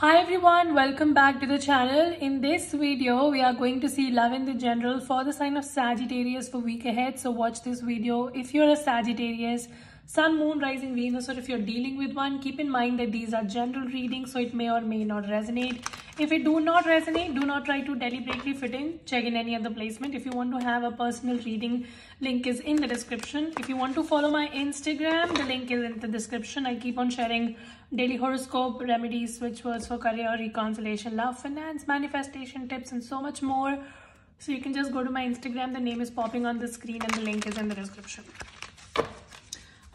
Hi everyone, welcome back to the channel. In this video, we are going to see love in the general for the sign of Sagittarius for week ahead. So watch this video. If you're a Sagittarius, Sun, Moon, Rising, Venus, or if you're dealing with one, keep in mind that these are general readings, so it may or may not resonate. If it do not resonate, do not try to deliberately fit in. Check in any other placement. If you want to have a personal reading, link is in the description. If you want to follow my Instagram, the link is in the description. I keep on sharing daily horoscope, remedies, switch words for career, reconciliation, love, finance, manifestation tips, and so much more. So you can just go to my Instagram. The name is popping on the screen and the link is in the description.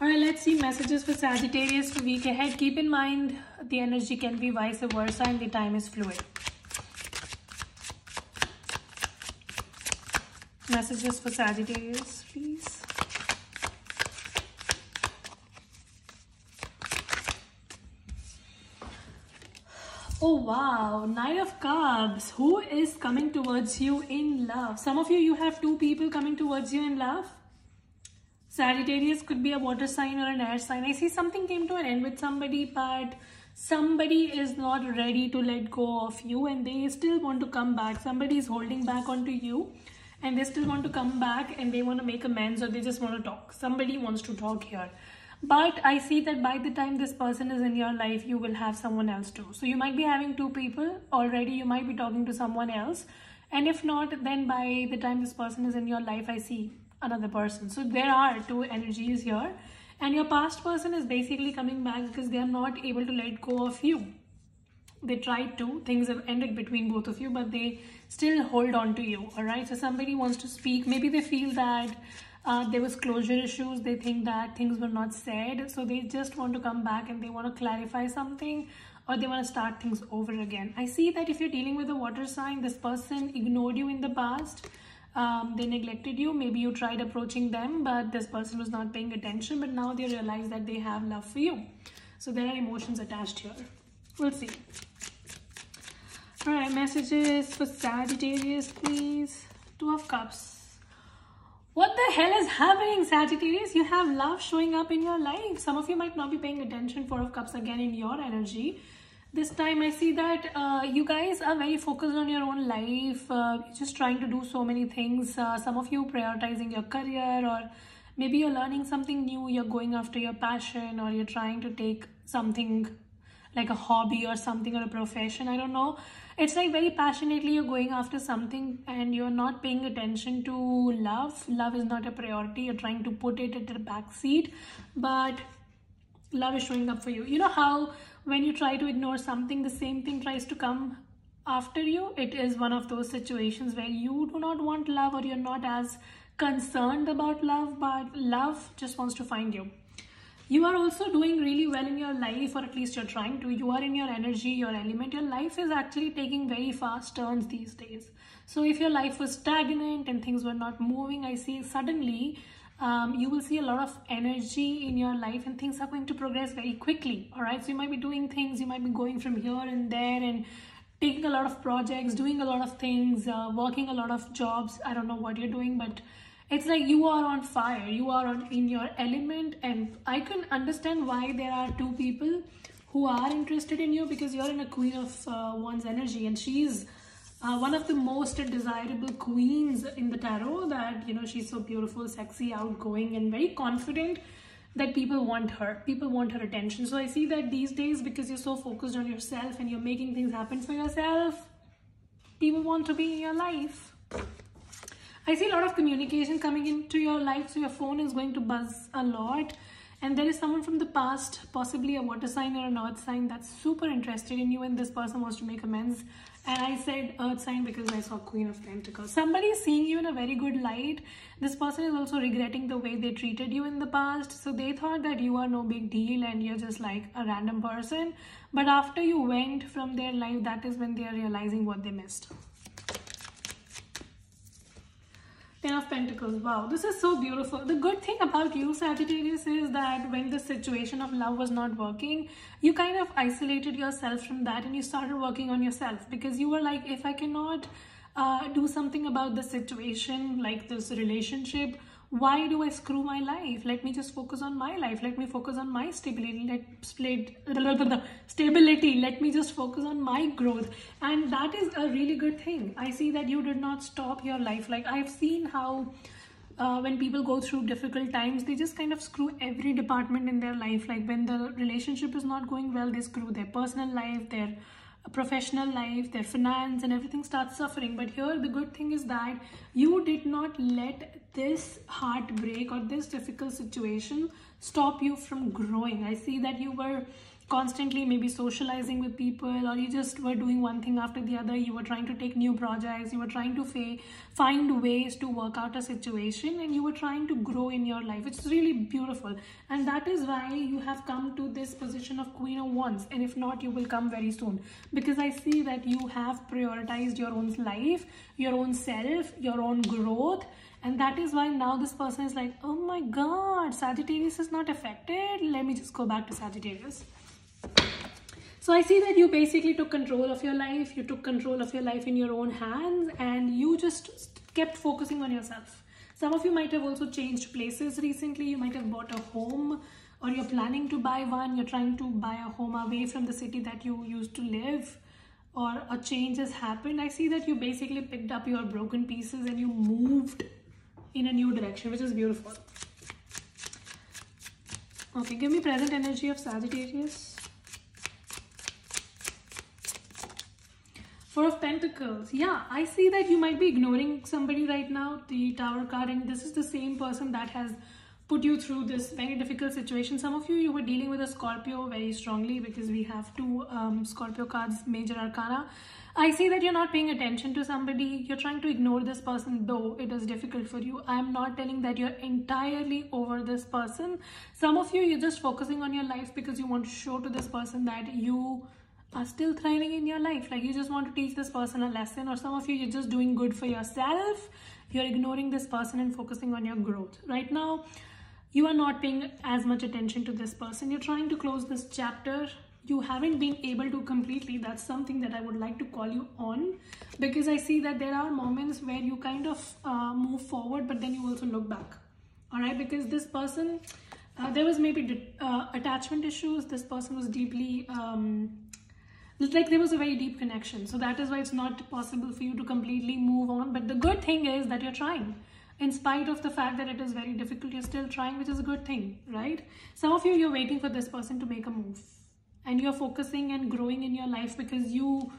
Alright, let's see messages for Sagittarius for week ahead. Keep in mind the energy can be vice versa and the time is fluid. Messages for Sagittarius, please. Oh wow, Knight of Cups. Who is coming towards you in love? Some of you, you have two people coming towards you in love Sagittarius could be a water sign or an air sign. I see something came to an end with somebody, but somebody is not ready to let go of you and they still want to come back. Somebody is holding back onto you and they still want to come back and they want to make amends or they just want to talk. Somebody wants to talk here. But I see that by the time this person is in your life, you will have someone else too. So you might be having two people already. You might be talking to someone else. And if not, then by the time this person is in your life, I see another person. So there are two energies here. And your past person is basically coming back because they are not able to let go of you. They tried to, things have ended between both of you, but they still hold on to you. All right. So somebody wants to speak. Maybe they feel that uh, there was closure issues. They think that things were not said. So they just want to come back and they want to clarify something or they want to start things over again. I see that if you're dealing with a water sign, this person ignored you in the past. Um, they neglected you. Maybe you tried approaching them but this person was not paying attention. But now they realize that they have love for you. So there are emotions attached here. We'll see. All right messages for sagittarius please. Two of cups what the hell is happening sagittarius you have love showing up in your life some of you might not be paying attention four of cups again in your energy this time I see that uh, you guys are very focused on your own life. Uh, just trying to do so many things. Uh, some of you prioritizing your career or maybe you're learning something new. You're going after your passion or you're trying to take something like a hobby or something or a profession. I don't know. It's like very passionately you're going after something and you're not paying attention to love. Love is not a priority. You're trying to put it at the back seat. But love is showing up for you. You know how when you try to ignore something, the same thing tries to come after you. It is one of those situations where you do not want love or you're not as concerned about love, but love just wants to find you. You are also doing really well in your life, or at least you're trying to. You are in your energy, your element. Your life is actually taking very fast turns these days. So if your life was stagnant and things were not moving, I see suddenly um, you will see a lot of energy in your life and things are going to progress very quickly all right so you might be doing things you might be going from here and there and taking a lot of projects doing a lot of things uh, working a lot of jobs i don't know what you're doing but it's like you are on fire. You are on in your element and i can understand why there are two people who are interested in you because you're in a queen of uh, wands energy and she's uh, one of the most desirable queens in the tarot that you know she's so beautiful sexy outgoing and very confident that people want her people want her attention. So i see that these days because you're so focused on yourself and you're making things happen for yourself people want to be in your life i see a lot of communication coming into your life so your phone is going to buzz a lot. And there is someone from the past possibly a water sign or an earth sign that's super interested in you and this person wants to make amends. And I said earth sign because I saw queen of pentacles. Somebody is seeing you in a very good light. This person is also regretting the way they treated you in the past. So they thought that you are no big deal and you're just like a random person. But after you went from their life that is when they are realizing what they missed Ten of Pentacles. Wow, this is so beautiful. The good thing about you, Sagittarius, is that when the situation of love was not working, you kind of isolated yourself from that and you started working on yourself because you were like, if I cannot uh, do something about the situation, like this relationship, why do I screw my life? Let me just focus on my life. Let me focus on my stability. Let stability. Let me just focus on my growth. And that is a really good thing. I see that you did not stop your life. Like I've seen how uh, when people go through difficult times, they just kind of screw every department in their life. Like when the relationship is not going well, they screw their personal life, their professional life, their finance, and everything starts suffering. But here, the good thing is that you did not let this heartbreak or this difficult situation stop you from growing. I see that you were constantly maybe socializing with people or you just were doing one thing after the other. You were trying to take new projects. You were trying to find ways to work out a situation and you were trying to grow in your life it's really beautiful. And that is why you have come to this position of queen of wands and if not you will come very soon. Because i see that you have prioritized your own life your own self your own growth and that is why now this person is like oh my god sagittarius is not affected. Let me just go back to sagittarius so I see that you basically took control of your life, you took control of your life in your own hands, and you just kept focusing on yourself. Some of you might have also changed places recently. You might have bought a home or you're planning to buy one. You're trying to buy a home away from the city that you used to live or a change has happened. I see that you basically picked up your broken pieces and you moved in a new direction, which is beautiful. Okay, give me present energy of Sagittarius. Four of Pentacles. Yeah, I see that you might be ignoring somebody right now, the Tower card, and this is the same person that has put you through this very difficult situation. Some of you, you were dealing with a Scorpio very strongly because we have two um, Scorpio cards, Major Arcana. I see that you're not paying attention to somebody. You're trying to ignore this person, though it is difficult for you. I'm not telling that you're entirely over this person. Some of you, you're just focusing on your life because you want to show to this person that you are still thriving in your life. Like you just want to teach this person a lesson or some of you you're just doing good for yourself. You're ignoring this person and focusing on your growth. Right now you are not paying as much attention to this person. You're trying to close this chapter. You haven't been able to completely. That's something that i would like to call you on because i see that there are moments where you kind of uh, move forward but then you also look back. All right? Because this person uh, there was maybe uh, attachment issues. This person was deeply um, like there was a very deep connection. So that is why it's not possible for you to completely move on. But the good thing is that you're trying. In spite of the fact that it is very difficult you're still trying which is a good thing right? Some of you you're waiting for this person to make a move. And you're focusing and growing in your life because you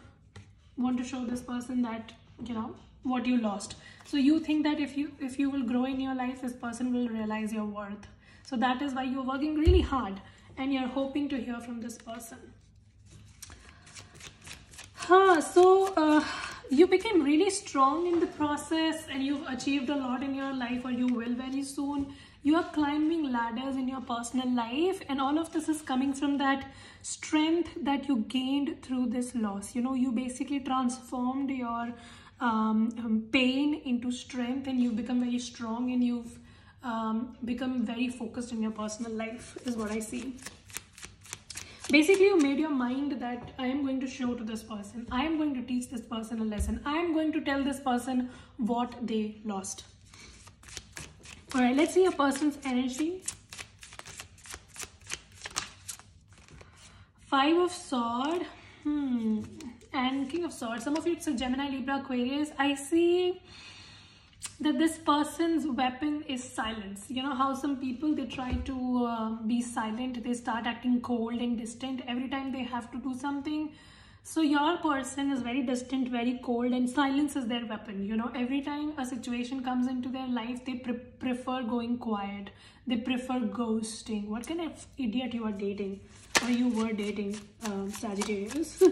want to show this person that you know what you lost. So you think that if you if you will grow in your life this person will realize your worth. So that is why you're working really hard and you're hoping to hear from this person Huh, so uh, you became really strong in the process and you've achieved a lot in your life or you will very soon. You are climbing ladders in your personal life and all of this is coming from that strength that you gained through this loss. You know, you basically transformed your um, um pain into strength and you've become very strong and you've um, become very focused in your personal life is what I see basically you made your mind that i am going to show to this person. I am going to teach this person a lesson. I am going to tell this person what they lost. All right let's see a person's energy. Five of sword. Hmm. And king of swords. Some of you it's a gemini libra aquarius. I see that this person's weapon is silence. You know how some people they try to uh, be silent. They start acting cold and distant every time they have to do something. So your person is very distant very cold and silence is their weapon. You know every time a situation comes into their life they pre prefer going quiet. They prefer ghosting. What kind of idiot you are dating? Or you were dating um, sagittarius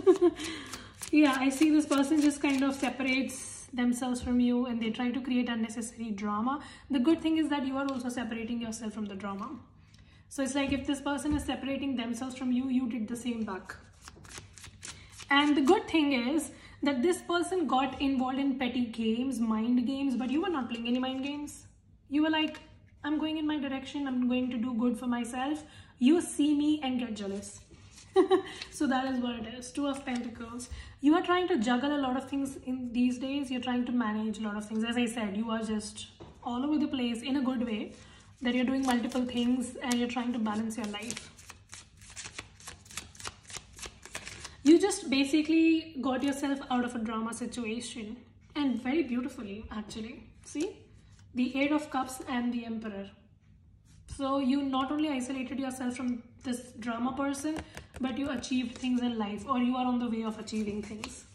yeah i see this person just kind of separates themselves from you and they try to create unnecessary drama. The good thing is that you are also separating yourself from the drama. So it's like if this person is separating themselves from you you did the same back. And the good thing is that this person got involved in petty games mind games but you were not playing any mind games. You were like i'm going in my direction. I'm going to do good for myself. You see me and get jealous so that is what it is two of pentacles you are trying to juggle a lot of things in these days you're trying to manage a lot of things as i said you are just all over the place in a good way, that you're doing multiple things and you're trying to balance your life. You just basically got yourself out of a drama situation and very beautifully, actually. See? The Eight of Cups and the Emperor. So you not only isolated yourself from this drama person, but you achieved things in life or you are on the way of achieving things.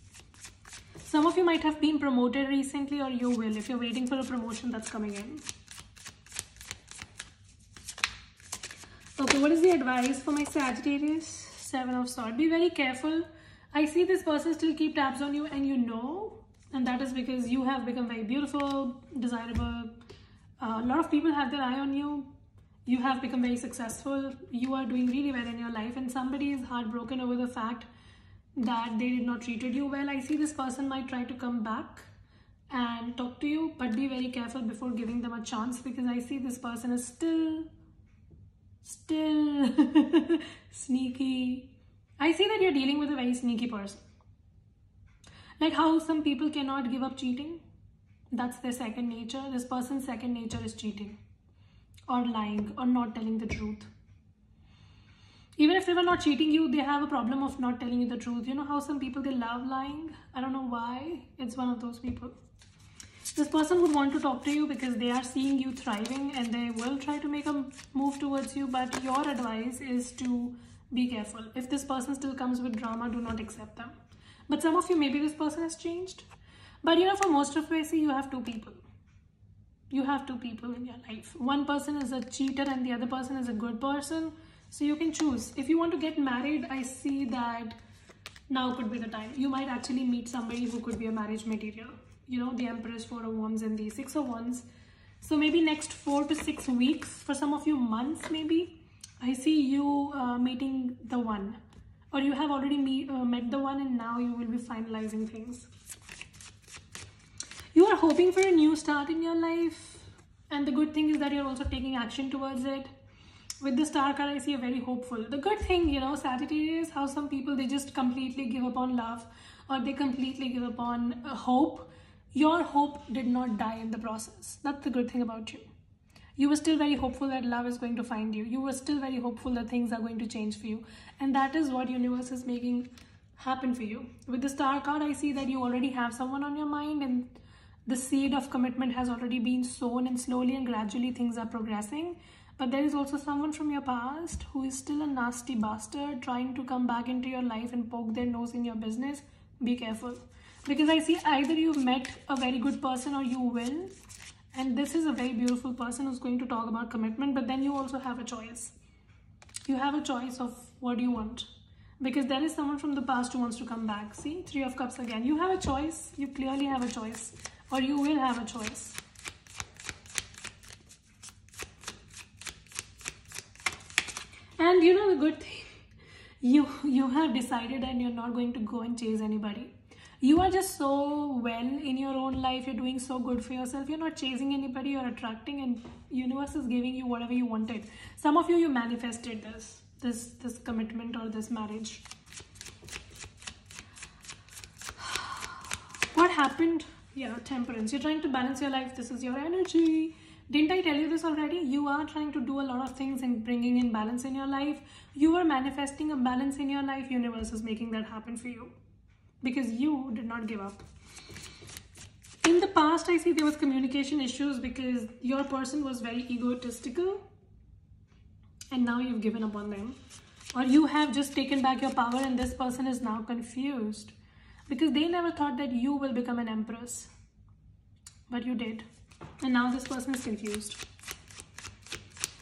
Some of you might have been promoted recently or you will if you're waiting for a promotion that's coming in. Okay, what is the advice for my Sagittarius? Seven of Swords. Be very careful. I see this person still keep tabs on you and you know, and that is because you have become very beautiful, desirable. Uh, a lot of people have their eye on you. You have become very successful. You are doing really well in your life and somebody is heartbroken over the fact that they did not treated you well. I see this person might try to come back and talk to you, but be very careful before giving them a chance because I see this person is still still sneaky. I see that you're dealing with a very sneaky person. Like how some people cannot give up cheating. That's their second nature. This person's second nature is cheating or lying or not telling the truth. Even if they were not cheating you, they have a problem of not telling you the truth. You know how some people, they love lying? I don't know why. It's one of those people this person would want to talk to you because they are seeing you thriving and they will try to make a move towards you but your advice is to be careful if this person still comes with drama do not accept them but some of you maybe this person has changed but you know for most of you see you have two people you have two people in your life. One person is a cheater and the other person is a good person. So you can choose. If you want to get married i see that now could be the time. You might actually meet somebody who could be a marriage material. You know the empress four of wands and the six of wands. So maybe next four to six weeks for some of you months maybe i see you uh, meeting the one. Or you have already meet, uh, met the one and now you will be finalizing things you are hoping for a new start in your life and the good thing is that you're also taking action towards it with the star card i see a very hopeful the good thing you know sagittarius how some people they just completely give up on love or they completely give up on uh, hope your hope did not die in the process. That's the good thing about you. You were still very hopeful that love is going to find you. You were still very hopeful that things are going to change for you. And that is what universe is making happen for you. With the star card, I see that you already have someone on your mind and the seed of commitment has already been sown and slowly and gradually things are progressing. But there is also someone from your past who is still a nasty bastard trying to come back into your life and poke their nose in your business. Be careful. Because I see either you've met a very good person or you will. And this is a very beautiful person who's going to talk about commitment but then you also have a choice. You have a choice of what you want. Because there is someone from the past who wants to come back. See three of cups again. You have a choice. You clearly have a choice or you will have a choice. And you know the good thing? You you have decided and you're not going to go and chase anybody. You are just so well in your own life. You're doing so good for yourself. You're not chasing anybody. You're attracting and universe is giving you whatever you wanted. Some of you you manifested this this this commitment or this marriage. What happened yeah temperance. You're trying to balance your life. This is your energy. Didn't i tell you this already? You are trying to do a lot of things and bringing in balance in your life. You are manifesting a balance in your life. Universe is making that happen for you. Because you did not give up. In the past, I see there was communication issues because your person was very egotistical. And now you've given up on them. Or you have just taken back your power and this person is now confused because they never thought that you will become an empress. But you did. And now this person is confused.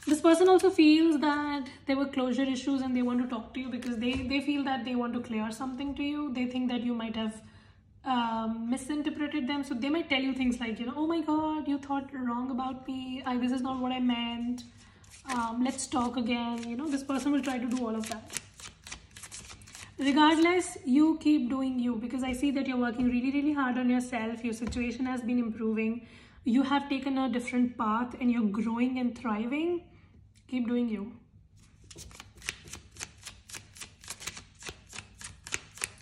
This person also feels that there were closure issues and they want to talk to you because they, they feel that they want to clear something to you. They think that you might have um, misinterpreted them. So they might tell you things like, you know, oh my God, you thought wrong about me. I, this is not what I meant. Um, let's talk again. You know, this person will try to do all of that. Regardless, you keep doing you because I see that you're working really, really hard on yourself. Your situation has been improving. You have taken a different path and you're growing and thriving Keep doing you.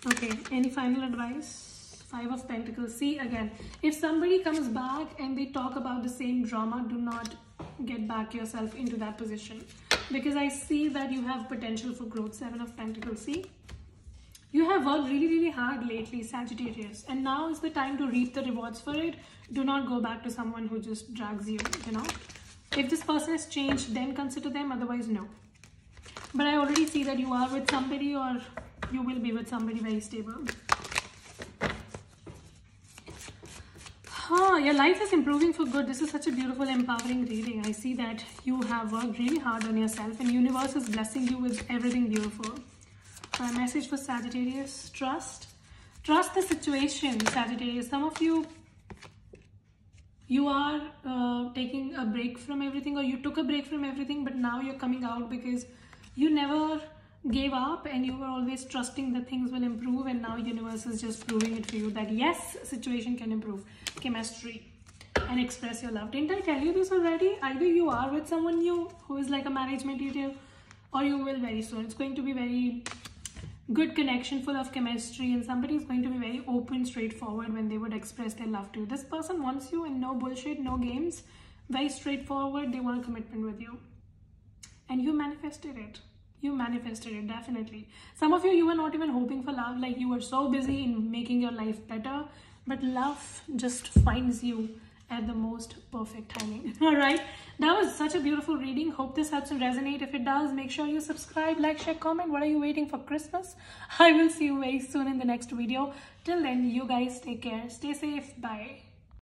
Okay, any final advice Five of Pentacles. See again, if somebody comes back and they talk about the same drama, do not get back yourself into that position. Because I see that you have potential for growth. Seven of Pentacles. See? You have worked really, really hard lately, Sagittarius. And now is the time to reap the rewards for it. Do not go back to someone who just drags you, you know. If this person has changed, then consider them. Otherwise, no. But I already see that you are with somebody or you will be with somebody very stable. Huh, your life is improving for good. This is such a beautiful, empowering reading. I see that you have worked really hard on yourself and universe is blessing you with everything beautiful. My message for Sagittarius, trust. Trust the situation, Sagittarius. Some of you, you are uh, taking a break from everything or you took a break from everything, but now you're coming out because you never gave up and you were always trusting that things will improve and now universe is just proving it for you that yes situation can improve. Chemistry. And express your love. Didn't i tell you this already? Either you are with someone new who is like a marriage material or you will very soon. It's going to be very good connection full of chemistry and somebody is going to be very open straightforward when they would express their love to you. This person wants you and no bullshit no games very straightforward they want a commitment with you. And you manifested it. You manifested it definitely. Some of you you were not even hoping for love like you were so busy in making your life better but love just finds you at the most perfect timing. All right? That was such a beautiful reading. Hope this helps and resonate. If it does make sure you subscribe like share comment. What are you waiting for? Christmas? I will see you very soon in the next video. Till then you guys take care. Stay safe. Bye